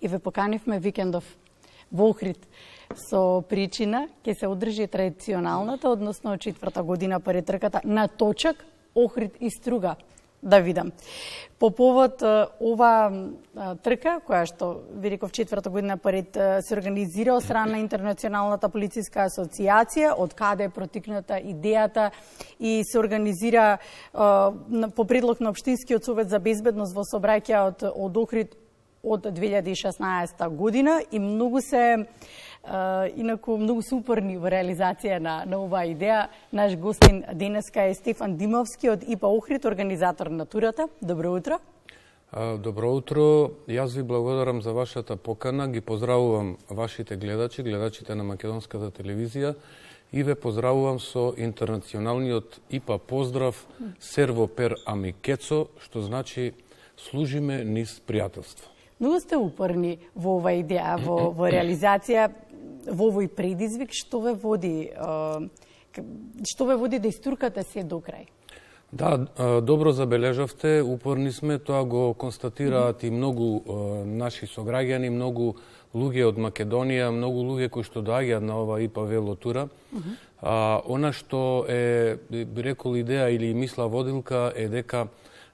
и ве поканивме викендов во Охрид со причина ќе се одржи традиционалната, односно четврта година пари трката на точак Охрид и Струга да видам. По повод ова трка, која што, ви реков, четврта година пред се организира од страна на Интернационалната полициска асоциација, од каде е протикната идејата и се организира по предлог на Обштинскиот совет за безбедност во Собраќа од Охрид од 2016 година и многу се инаку многу суперни во реализација на, на оваа идеја. Наш гостин денеска е Стефан Димовски од ИПА Охрид, организатор на турата. Добро утро. Добро утро. Јас ви благодарам за вашата покана. Ги поздравувам вашите гледачи, гледачите на Македонската телевизија и ве поздравувам со интернационалниот ИПА поздрав Серво пер амикецо, што значи служиме низ пријателство. Многу сте упорни во ова идеја, во, во реализација во овој предизвик, што ве води што ве води да истуркате се до крај? Да, добро забележавте, упорни сме, тоа го констатираат и многу наши сограѓани, многу луѓе од Македонија, многу луѓе кои што доаѓаат на ова ИПА велотура. А, она што е, би рекол, идеја или мисла водилка е дека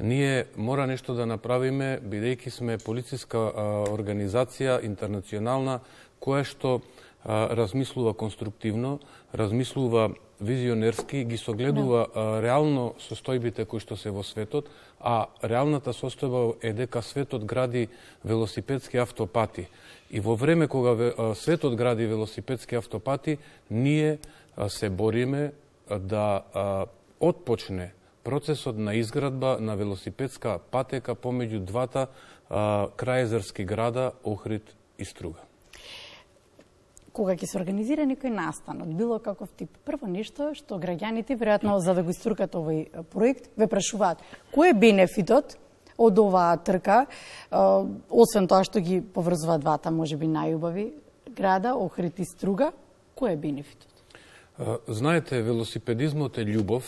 ние мора нешто да направиме, бидејќи сме полициска а, организација интернационална, која што размислува конструктивно, размислува визионерски, ги согледува да. реално состојбите кои што се во светот, а реалната состојба е дека светот гради велосипедски автопати. И во време кога светот гради велосипедски автопати, ние се бориме да отпочне процесот на изградба на велосипедска патека помеѓу двата крајезерски града Охрид и Струга кога ќе се организира некој настан од било каков тип, прво нешто што граѓаните веројатно за да го иструкат овој проект ве прашуваат кој е бенефитот од оваа трка, освен тоа што ги поврзува двата, може би најубави града, Охрид и Струга, кој е бенефитот? Знаете, велосипедизмот е љубов,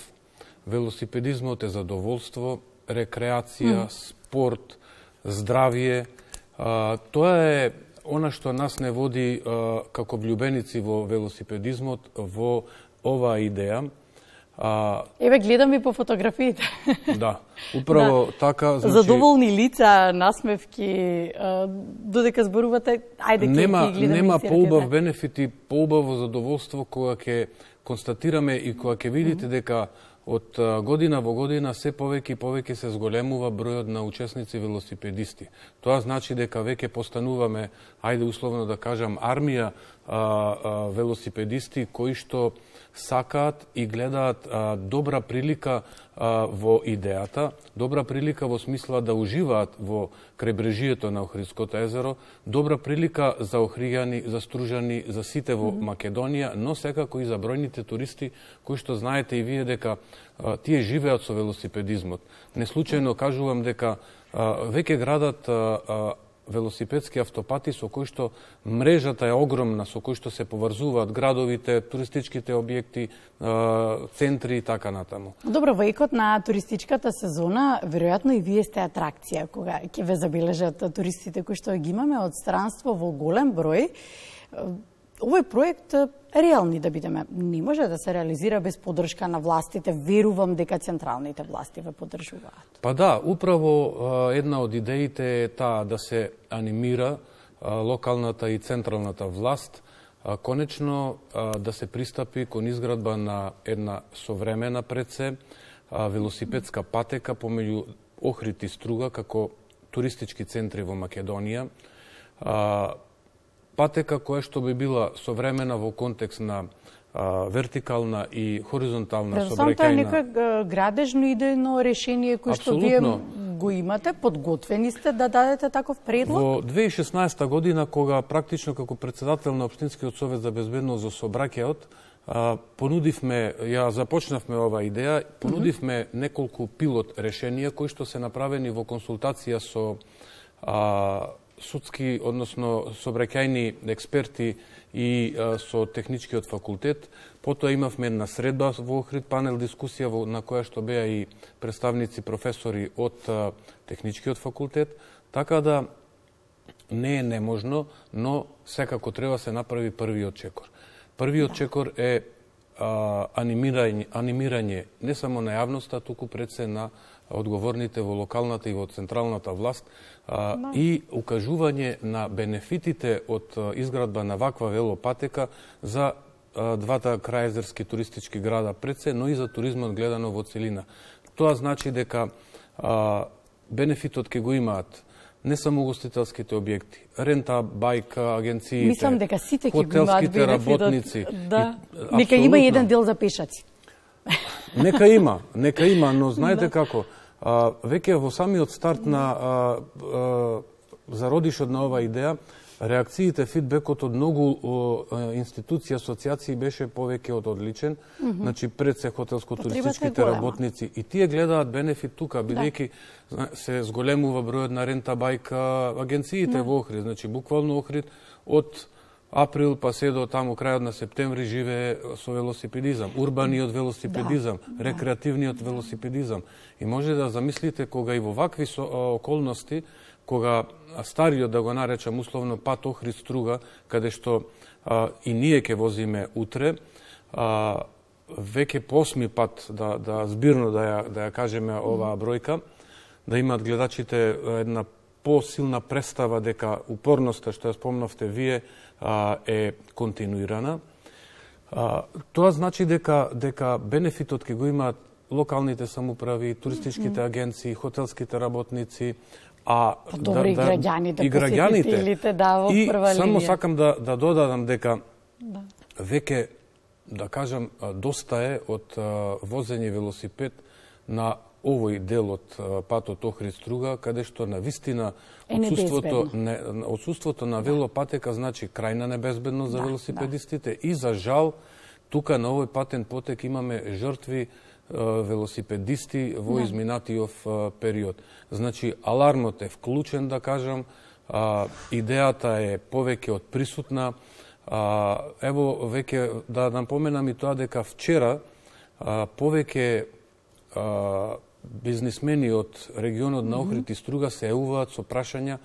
велосипедизмот е задоволство, рекреација, mm. спорт, здравје. Тоа е она што нас не води а, како влюбеници во велосипедизмот во оваа идеја. А... Еве гледам и по фотографиите. Да, управо да. така. Значи... Задоволни лица, насмевки, додека зборувате, ајде нема, ги гледаме Нема поубав да. бенефит и поубаво задоволство кога ќе констатираме и кога ќе видите mm -hmm. дека Од година во година се повеќе и повеќе се зголемува бројот на учесници велосипедисти. Тоа значи дека веќе постануваме, ајде условно да кажам, армија а, а, велосипедисти кои што сакаат и гледаат а, добра прилика а, во идејата, добра прилика во смисла да уживаат во крајбрежието на Охридското езеро, добра прилика за охријани, за стружани, за сите во Македонија, но секако и за бројните туристи кои што знаете и вие дека а, тие живеат со велосипедизмот. Не случајно кажувам дека а, веќе градат а, велосипедски автопати со кои што мрежата е огромна, со кои што се поврзуваат градовите, туристичките објекти, центри и така натаму. Добро, во екот на туристичката сезона, веројатно и вие сте атракција кога ќе ве забележат туристите кои што ги имаме од странство во голем број овој проект реални да бидеме. Не може да се реализира без поддршка на властите. Верувам дека централните власти ве поддржуваат. Па да, управо една од идеите е таа да се анимира локалната и централната власт конечно да се пристапи кон изградба на една современа преце, велосипедска патека помеѓу Охрид и Струга како туристички центри во Македонија патека која што би била современа во контекст на а, вертикална и хоризонтална сообраќајна. Тоа е некој градежно идејно решение кој што вие го имате, подготвени сте да дадете таков предлог? Во 2016 година, кога практично како председател на Обштинскиот совет за безбедност за сообраќајот, понудивме, ја започнавме ова идеја, понудивме mm -hmm. неколку пилот решенија кои што се направени во консултација со а, судски, односно собраќајни експерти и а, со техничкиот факултет. Потоа имавме една средба во Охрид, панел дискусија во, на која што беа и представници професори од а, техничкиот факултет, така да не е неможно, но секако треба се направи првиот чекор. Првиот да. чекор е а, анимирање, анимирање не само на јавноста, туку пред се на одговорните во локалната и во централната власт а, и укажување на бенефитите од изградба на ваква велопатека за а, двата крајезерски туристички града пред се, но и за туризмот гледано во целина. Тоа значи дека а, бенефитот ќе го имаат не само гостителските објекти, рента, бајка, агенциите, Мислам дека сите ќе го имаат работници. Да. И, нека има еден дел за пешаци. Нека има, нека има, но знаете да. како, а, веќе во самиот старт на а, а, зародишот на оваа идеја, реакциите, фидбекот од многу институции, асоциации беше повеќе од одличен. Mm -hmm. Значи пред се хотелско-туристичките работници и тие гледаат бенефит тука, да. бидејќи да. се зголемува бројот на рента бајка агенциите да. во Охрид, значи буквално Охрид од април па се до таму крајот на септември живее со велосипедизам, урбаниот велосипедизам, да. рекреативниот велосипедизам. И може да замислите кога и во вакви со, околности кога стариот, да го наречам условно, пат Охрид Струга, каде што а, и ние ќе возиме утре, а, веќе посми пат да, да збирно да ја, да ја кажеме оваа бројка, да имаат гледачите една посилна представа дека упорноста што ја спомнавте вие е континуирана. А, тоа значи дека дека бенефитот ќе го имаат локалните самуправи, туристичките агенции, хотелските работници, А па, добро, да, и граѓаните, и граѓаните, да, во и прва линија. само сакам да, да додадам дека да. веќе, да кажам, доста е од возење велосипед на овој дел од патот Охрид Струга, каде што на вистина отсутството, не, отсутството на велопатека значи крајна небезбедност за да, велосипедистите да. и за жал тука на овој патен потек имаме жртви велосипедисти во изминатиот период. Значи, алармот е вклучен, да кажам, идејата е повеќе од присутна. Ево, веќе да напоменам и тоа дека вчера повеќе бизнисмени од регионот на Охрид и Струга се еуваат со прашања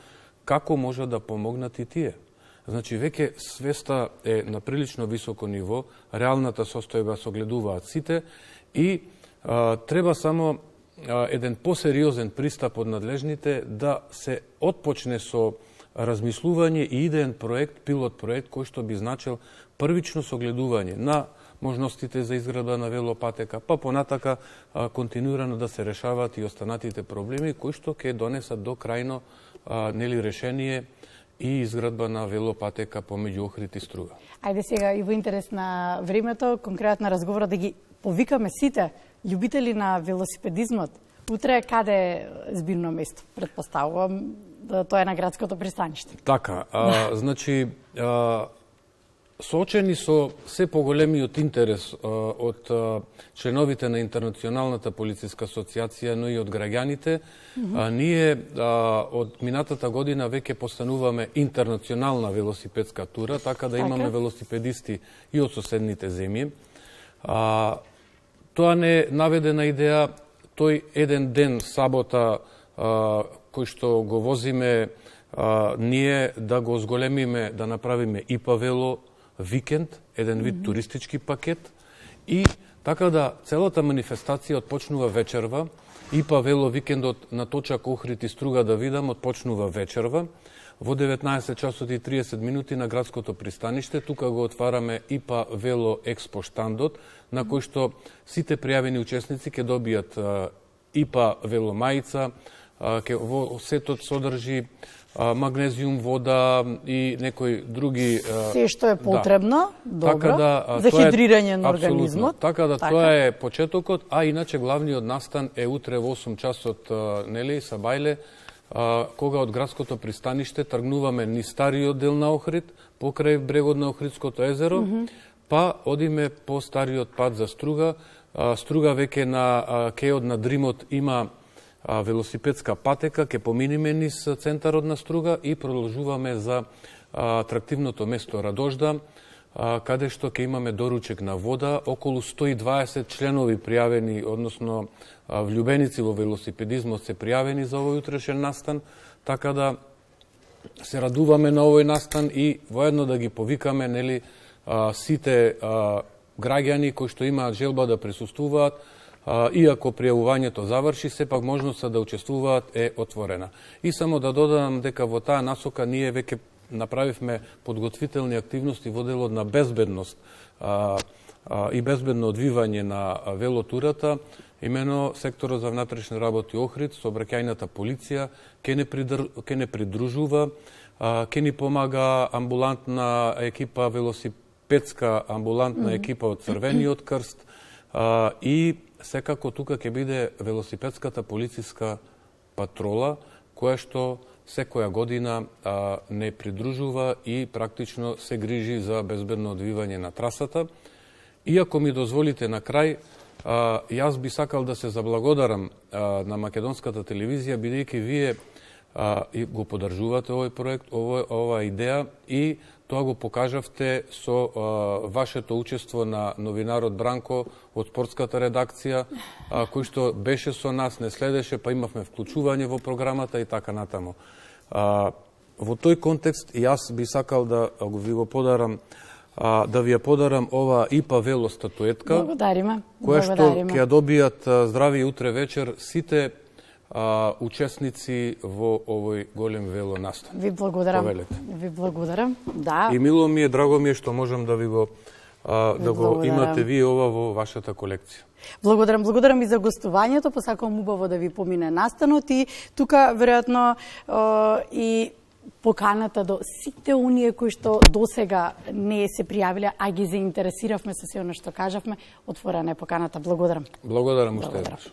како може да помогнат и тие. Значи, веќе свеста е на прилично високо ниво, реалната состојба согледуваат сите и а, треба само а, еден посериозен пристап од надлежните да се отпочне со размислување и идеен проект, пилот проект, кој што би значил првично согледување на можностите за изградба на велопатека, па понатака континуирано да се решаваат и останатите проблеми кои што ќе донесат до крајно нели решение и изградба на велопатека помеѓу Охрид и Струга. Ајде сега и во интерес на времето, конкретно разговора да ги повикаме сите љубители на велосипедизмот, утре каде е збирно место? Предпоставувам да тоа е на градското пристаниште. Така, а, значи, а, соочени со се поголемиот интерес од членовите на Интернационалната полициска асоциација, но и од граѓаните, mm -hmm. а, ние од минатата година веќе постануваме интернационална велосипедска тура, така да имаме така. велосипедисти и од соседните земји. А, Тоа не е наведена идеја, тој еден ден сабота а, кој што го возиме а, ние да го зголемиме, да направиме и павело викенд, еден вид mm -hmm. туристички пакет и така да целата манифестација отпочнува вечерва, и павело викендот на точак Охрид и Струга да видам отпочнува вечерва во 19 часот и 30 минути на градското пристаниште. Тука го отвараме ИПА Вело Експо штандот, на кој што сите пријавени учесници ќе добијат ИПА Вело мајца, во сетот содржи магнезиум, вода и некои други... Се што е да. потребно, да. добро, така да, за хидрирање на организмот. Така да така. тоа е почетокот, а иначе главниот настан е утре во 8 часот, нели, са бајле, кога од градското пристаниште тргнуваме ни стариот дел на Охрид, покрај брегот на Охридското езеро, mm -hmm. па одиме по стариот пат за Струга. Струга веќе на кеот на Дримот има велосипедска патека, ке поминиме низ центарот на Струга и продолжуваме за атрактивното место Радожда, каде што ќе имаме доручек на вода, околу 120 членови пријавени, односно влюбеници во велосипедизмот се пријавени за овој утрешен настан, така да се радуваме на овој настан и воедно да ги повикаме нели сите граѓани кои што имаат желба да присуствуваат, иако пријавувањето заврши, сепак можноста да учествуваат е отворена. И само да додадам дека во таа насока ние веќе направивме подготвителни активности во делот на безбедност и безбедно одвивање на велотурата, имено секторот за внатрешни работи Охрид со обраќајната полиција ке не, придр... ке не придружува, ке ни помага амбулантна екипа, велосипедска амбулантна екипа од Црвениот крст и секако тука ќе биде велосипедската полициска патрола која што секоја година а, не придружува и практично се грижи за безбедно одвивање на трасата. Иако ми дозволите на крај, а, јас би сакал да се заблагодарам а, на македонската телевизија, бидејќи вие а, и го подржувате овој проект, ово, ова идеја и тоа го покажавте со а, вашето учество на новинарот Бранко од спортската редакција, а, кој што беше со нас, не следеше, па имавме вклучување во програмата и така натаму. А, во тој контекст јас би сакал да го ви го подарам а, да ви ја подарам ова ИПА вело статуетка. Благодариме. Која што ќе ја добијат здрави утре вечер сите а, учесници во овој голем вело настан. Ви благодарам. Повелете. Ви благодарам. Да. И мило ми е, драго ми е што можам да ви го а, да го имате вие ова во вашата колекција. Благодарам, благодарам и за гостувањето, посакувам убаво да ви помине настанот и тука веројатно и поканата до сите оние кои што досега не се пријавиле, а ги заинтересиравме со се оно што кажавме, отворена е поканата. Благодарам. Благодарам уште